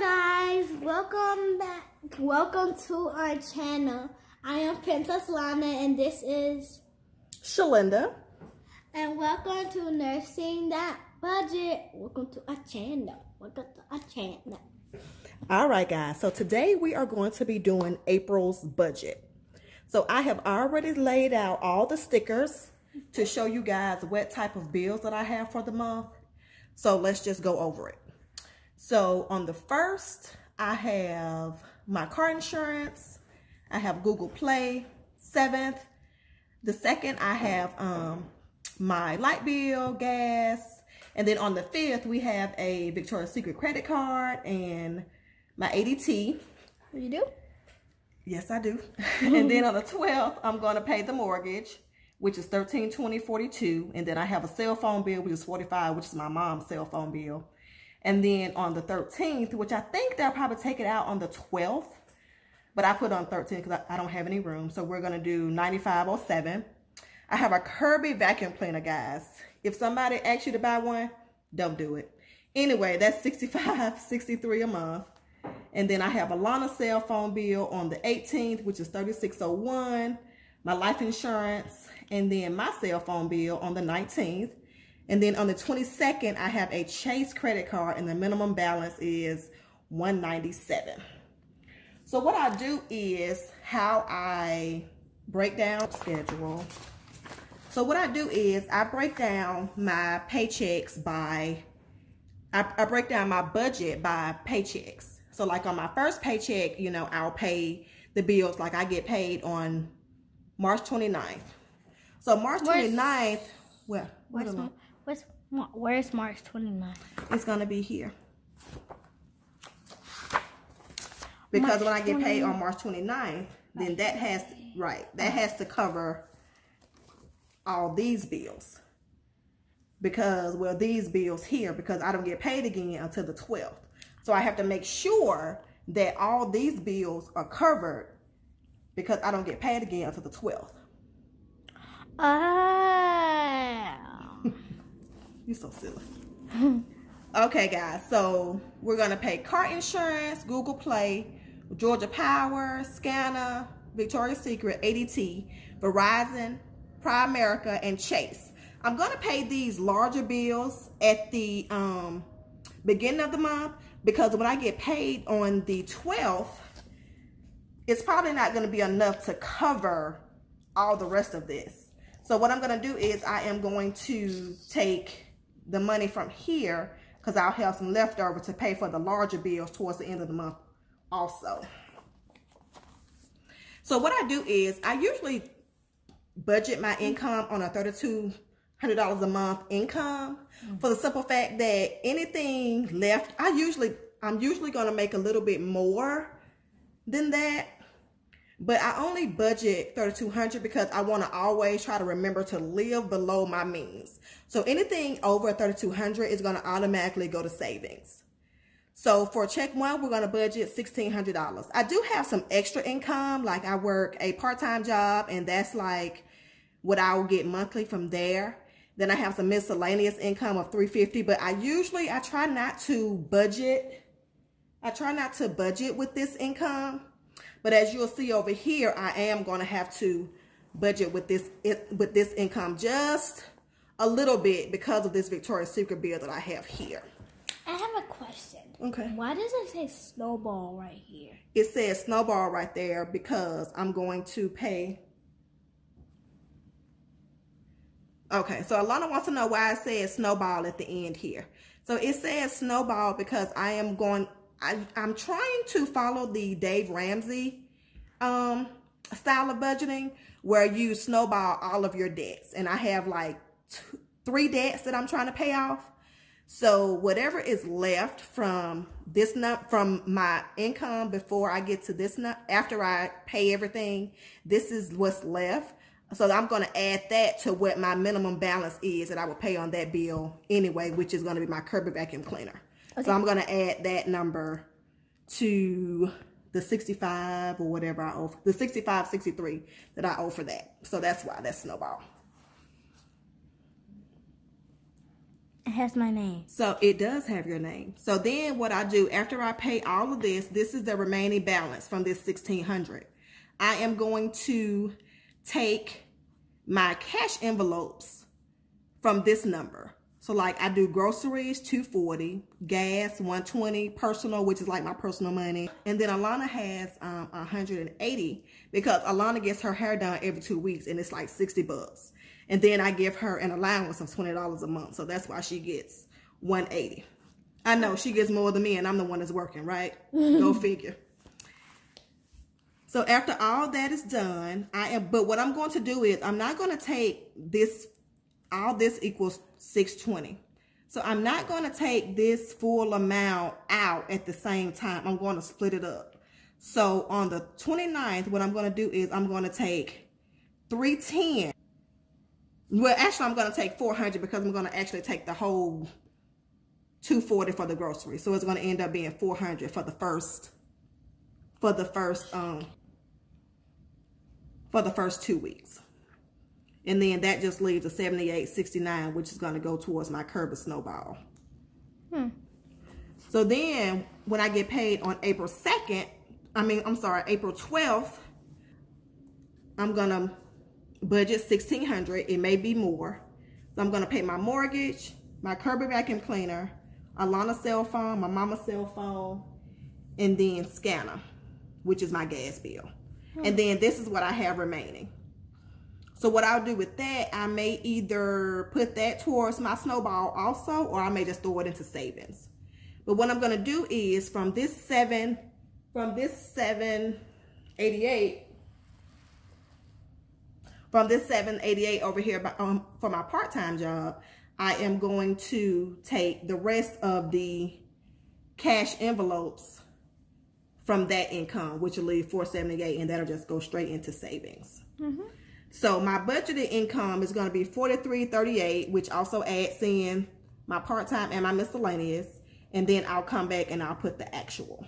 guys, welcome back. Welcome to our channel. I am Princess Lana and this is Shalinda. And welcome to Nursing That Budget. Welcome to our channel. Welcome to our channel. All right, guys. So today we are going to be doing April's budget. So I have already laid out all the stickers to show you guys what type of bills that I have for the month. So let's just go over it. So on the first, I have my car insurance. I have Google Play. Seventh, the second, I have um, my light bill, gas. And then on the fifth, we have a Victoria's Secret credit card and my ADT. You do? Yes, I do. and then on the 12th, I'm going to pay the mortgage, which is 13 20 42 And then I have a cell phone bill, which is 45 which is my mom's cell phone bill. And then on the 13th, which I think they'll probably take it out on the 12th, but I put on 13 because I, I, don't have any room. So we're going to do 9507. I have a Kirby vacuum cleaner, guys. If somebody asks you to buy one, don't do it. Anyway, that's 65 63 a month. And then I have a Lana cell phone bill on the 18th, which is 3601 my life insurance, and then my cell phone bill on the 19th. And then on the 22nd, I have a Chase credit card and the minimum balance is 197. So what I do is how I break down schedule. So what I do is I break down my paychecks by, I, I break down my budget by paychecks. So like on my first paycheck, you know, I'll pay the bills like I get paid on March 29th. So March 29th, well, where's, where's March 29th? It's going to be here. Because March when I get paid on March 29th, then that has, right, that has to cover all these bills. Because, well, these bills here, because I don't get paid again until the 12th. So I have to make sure that all these bills are covered because I don't get paid again until the 12th. Oh. Ah. You're so silly. okay, guys. So we're going to pay car insurance, Google Play, Georgia Power, SCANA, Victoria's Secret, ADT, Verizon, Primerica, and Chase. I'm going to pay these larger bills at the um, beginning of the month because when I get paid on the 12th, it's probably not going to be enough to cover all the rest of this. So what I'm going to do is I am going to take the money from here because I'll have some leftover to pay for the larger bills towards the end of the month also. So what I do is I usually budget my income on a $3,200 a month income for the simple fact that anything left, I usually, I'm usually going to make a little bit more than that but I only budget 3200 because I want to always try to remember to live below my means. So anything over 3200 is going to automatically go to savings. So for check one, we're going to budget $1,600. I do have some extra income, like I work a part-time job and that's like what I will get monthly from there. Then I have some miscellaneous income of 350, but I usually, I try not to budget. I try not to budget with this income but as you'll see over here, I am going to have to budget with this with this income just a little bit because of this Victoria's Secret bill that I have here. I have a question. Okay. Why does it say snowball right here? It says snowball right there because I'm going to pay. Okay, so Alana wants to know why it says snowball at the end here. So it says snowball because I am going, I, I'm trying to follow the Dave Ramsey um, style of budgeting where you snowball all of your debts. And I have like two, three debts that I'm trying to pay off. So whatever is left from this from my income before I get to this after I pay everything, this is what's left. So I'm going to add that to what my minimum balance is that I would pay on that bill anyway, which is going to be my Kirby vacuum cleaner. Okay. So I'm going to add that number to the 65 or whatever I owe, the 65, 63 that I owe for that. So that's why that's snowball. It has my name. So it does have your name. So then what I do after I pay all of this, this is the remaining balance from this 1600. I am going to take my cash envelopes from this number. So like I do groceries, 240, gas, 120, personal, which is like my personal money. And then Alana has um, 180 because Alana gets her hair done every two weeks and it's like 60 bucks. And then I give her an allowance of $20 a month. So that's why she gets 180. I know she gets more than me and I'm the one that's working, right? Go figure. So after all that is done, I am, but what I'm going to do is I'm not going to take this, all this equals 620. So I'm not going to take this full amount out at the same time. I'm going to split it up. So on the 29th, what I'm going to do is I'm going to take 310 well, actually, I'm going to take 400 because I'm going to actually take the whole 240 for the grocery. So it's going to end up being 400 for the first, for the first, um, for the first two weeks. And then that just leaves a 78.69, which is going to go towards my Kirby snowball. Hmm. So then when I get paid on April 2nd, I mean, I'm sorry, April 12th, I'm going to budget 1600 It may be more. So I'm going to pay my mortgage, my Kirby vacuum cleaner, Alana cell phone, my mama cell phone, and then SCANA, which is my gas bill. Hmm. And then this is what I have remaining. So what I'll do with that, I may either put that towards my snowball also, or I may just throw it into savings. But what I'm to do is from this seven, from this 788, from this 788 over here um, for my part-time job, I am going to take the rest of the cash envelopes from that income, which will leave 478 and that'll just go straight into savings. Mm -hmm. So my budgeted income is going to be 4338, which also adds in my part-time and my miscellaneous. And then I'll come back and I'll put the actual.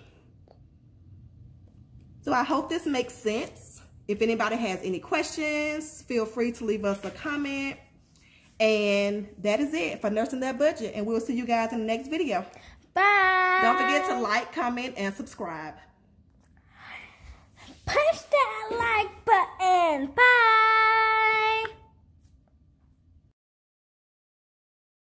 So I hope this makes sense. If anybody has any questions, feel free to leave us a comment. And that is it for Nursing That Budget. And we'll see you guys in the next video. Bye. Don't forget to like, comment, and subscribe. Push that like button. Bye.